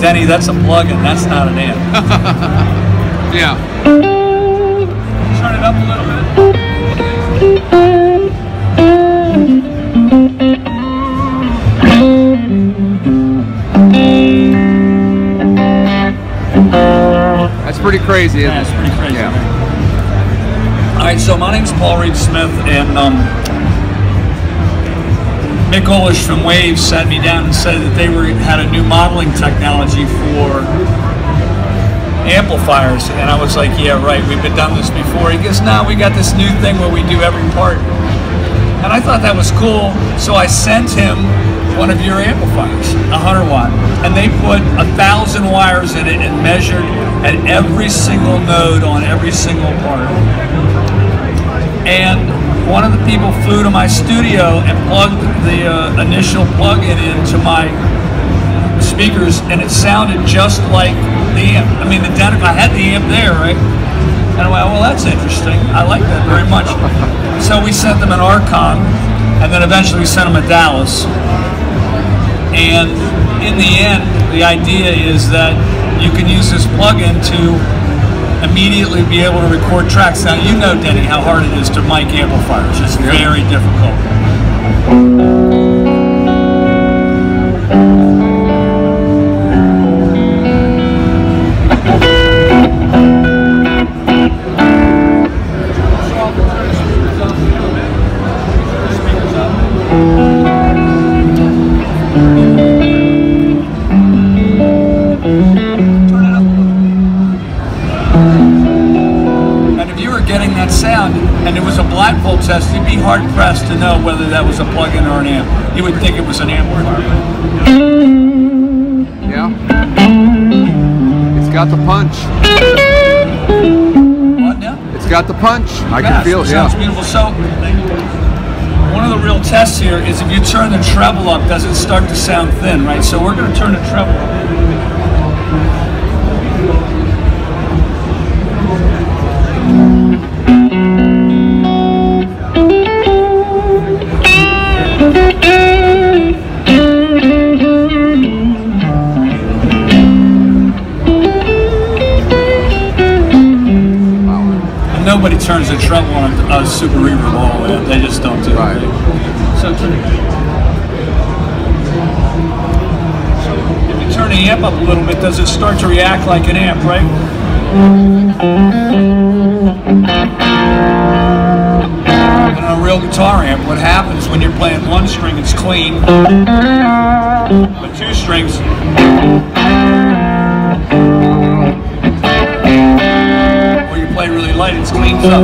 Denny, that's a plug-in. That's not an amp. Yeah. Turn it up a little bit. That's pretty crazy, isn't Yeah, it's it? pretty crazy. Yeah. All right, so my name's Paul Reed Smith, and um, Mick Olesh from Waves sat me down and said that they were had a new modeling technology for amplifiers, and I was like, "Yeah, right. We've been done this before." He goes, "No, we got this new thing where we do every part," and I thought that was cool. So I sent him one of your amplifiers, a hundred watt, and they put a thousand wires in it and measured at every single node on every single part and one of the people flew to my studio and plugged the uh, initial plug-in into my speakers, and it sounded just like the amp. I mean, identical. I had the amp there, right? And I went, well, that's interesting. I like that very much. So we sent them an Archon, and then eventually we sent them a Dallas. And in the end, the idea is that you can use this plug-in to immediately be able to record tracks. Now you know, Denny, how hard it is to mic amplifiers. It's very difficult. If you were getting that sound and it was a black bolt test, you'd be hard pressed to know whether that was a plug-in or an amp. You would think it was an amplifier. Yeah. It's got the punch. What now? It's got the punch. I can feel it. Sounds beautiful. So one of the real tests here is if you turn the treble up, does it start to sound thin, right? So we're going to turn the treble up. Nobody turns the treble on a, a super reverb all the way up. They just don't do Right. it. So turn. If you turn the amp up a little bit, does it start to react like an amp, right? On a real guitar amp, what happens when you're playing one string, it's clean, but two strings, light, it cleans up.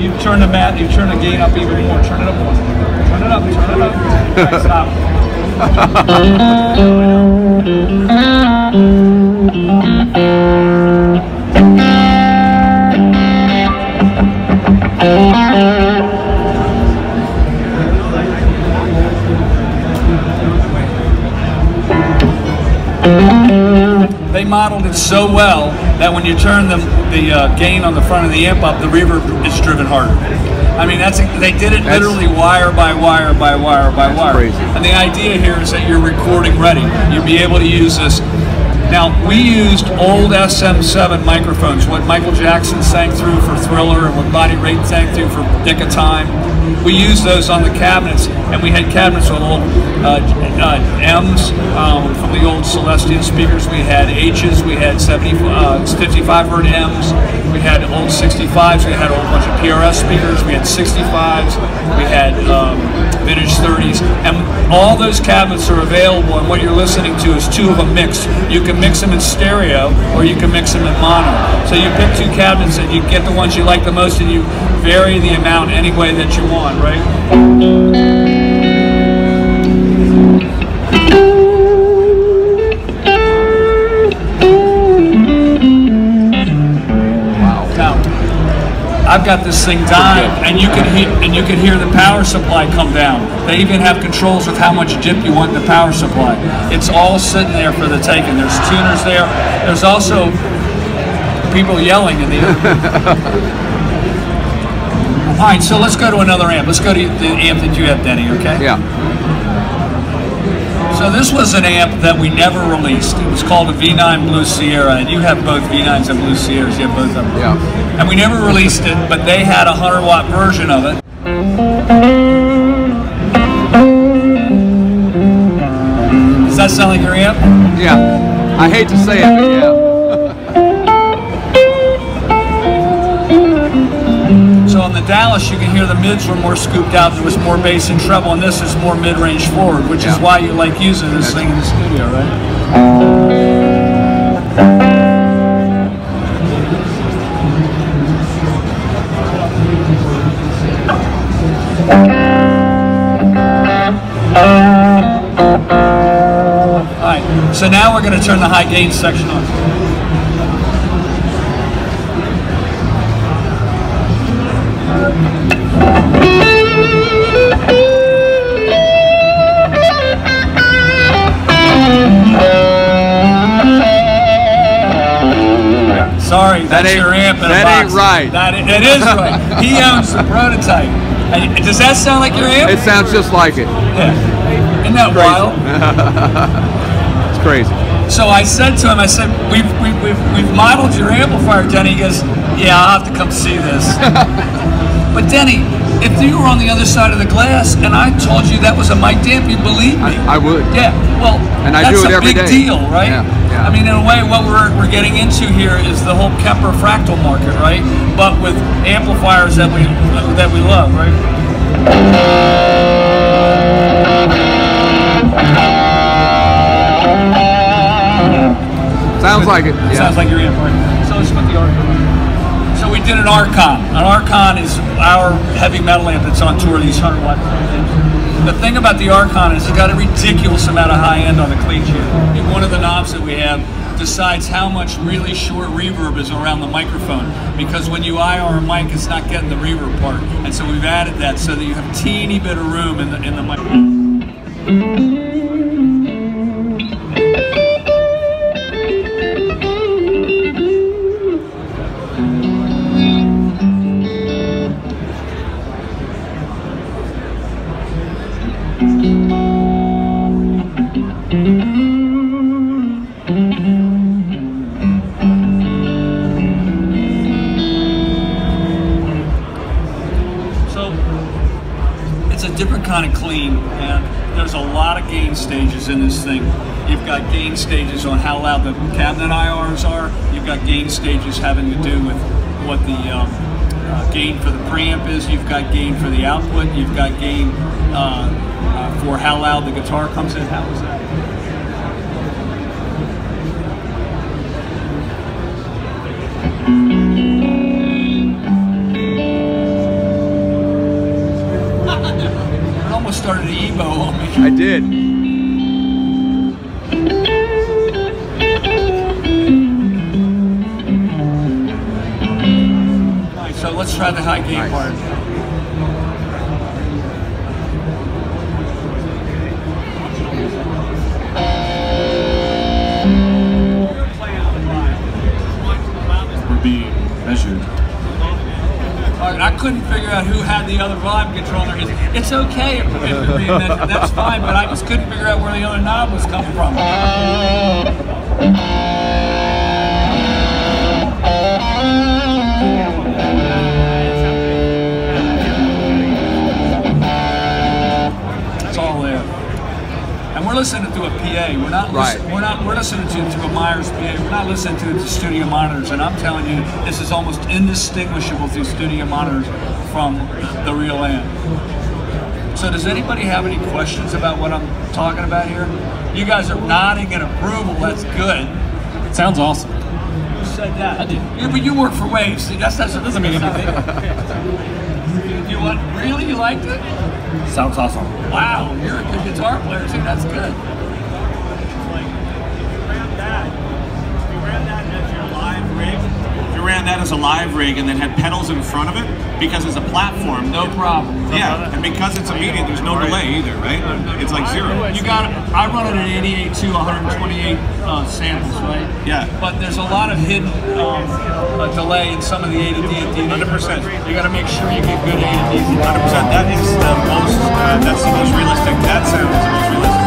You turn the mat, you turn the gain up even more. Turn it up. Turn it up, turn it up. Right, stop. They modeled it so well that when you turn the, the uh, gain on the front of the amp up, the reverb is driven harder. I mean, that's they did it That's- literally wire by wire by wire by wire. crazy. And the idea here is that you're recording ready. You'll be able to use this. Now, we used old SM7 microphones, what Michael Jackson sang through for Thriller and what Bonnie Raitt sang through for Nick of Time. We used those on the cabinets, and we had cabinets with old uh, uh, M's um, from the old Celestion speakers. We had H's, we had 70, uh, 55 hertz M's, we had old 65s, we had a whole bunch of PRS speakers, we had 65s, we had um, vintage 30s, and all those cabinets are available. And what you're listening to is two of them mixed. You can mix them in stereo, or you can mix them in mono. So you pick two cabinets, and you get the ones you like the most, and you vary the amount any way that you want, right? Now, I've got this thing dying, and you can hear and you can hear the power supply come down. They even have controls with how much dip you want in the power supply. It's all sitting there for the taking. There's tuners there. There's also people yelling in the. All right, so let's go to another amp. Let's go to the amp that you have, Denny. Okay. Yeah. So this was an amp that we never released. It was called a V9 Blue Sierra, and you have both V9s and Blue Sierras. You have both of them. Yeah. And we never released it, but they had a 100 watt version of it. Does that sound like your amp? Yeah. I hate to say it, but yeah. The Dallas, you can hear the mids were more scooped out. There was more bass and treble, and this is more mid-range forward, which is why you like using this thing in the studio, right? All right, so now we're going to turn the high gain section on. Sorry, That that's ain't- your amp in a that box. ain't right. That i- it is right. he owns the prototype. And does that sound like your amp? It sounds just like it. yeah. Isn't that wild? It's crazy. So I said to him, I said, we've, we've, we've, we've modeled your amplifier, Denny. He goes, yeah, I'll have to come see this. but Denny, if you were on the other side of the glass and I told you that was a mic amp, you believe me. I would. Yeah, well, And I that's do it a every big day. deal, right? Yeah, yeah. I mean, in a way, what we're, we're getting into here is the whole Kemper fractal market, right? But with amplifiers that we that we love, right? Sounds like it. Yeah. Sounds like your amp, right? So let's put the Archon. on. So we did an Archon. An Archon is our heavy metal amp that's on tour. These hundred watt. The thing about the Archon is it's got a ridiculous amount of high end on the clean. And one of the knobs that we have decides how much really short reverb is around the microphone because when you IR a mic, it's not getting the reverb part. And so we've added that so that you have teeny bit of room in the in the mic. Kind of clean, and there's a lot of gain stages in this thing. You've got gain stages on how loud the cabinet IRs are. You've got gain stages having to do with what the um, uh, gain for the preamp is. You've got gain for the output. You've got gain uh, uh, for how loud the guitar comes in. How is that? Started on me. I did. All right, so let's try the high gain Nice. part. We're being measured. I couldn't figure out who had the other volume controller. It's, okay if, if being measured, that's fine, but I just couldn't figure out where the other knob was coming from. Uh, listening to a PA. We're not. Right. Listen, we're not. We're listening to, to a Myers PA. We're not listening to the studio monitors. And I'm telling you, this is almost indistinguishable through studio monitors from the real amp. So does anybody have any questions about what I'm talking about here? You guys are nodding in approval. That's good. It Sounds awesome. Who said that? I did. Yeah, but you work for Waves. See, that's, that's, that doesn't mean anything. you what? Really? You liked it? Sounds awesome. Wow, you're a good guitar player too. That's good. ran that. You ran that as your live rig, you're ran that as a live rig and then had pedals in front of it because it's a platform. No problem. Yeah, and because it's a medium, there's no delay either, right? It's like zero. You got. I run it at 88 to 128 uh, samples, right? Yeah. But there's a lot of hidden um, uh, delay in some of the ADD and DD. 100%. You got to make sure you get good ADD. 100%. That is the most, uh, that's the most realistic, that sound is the most realistic.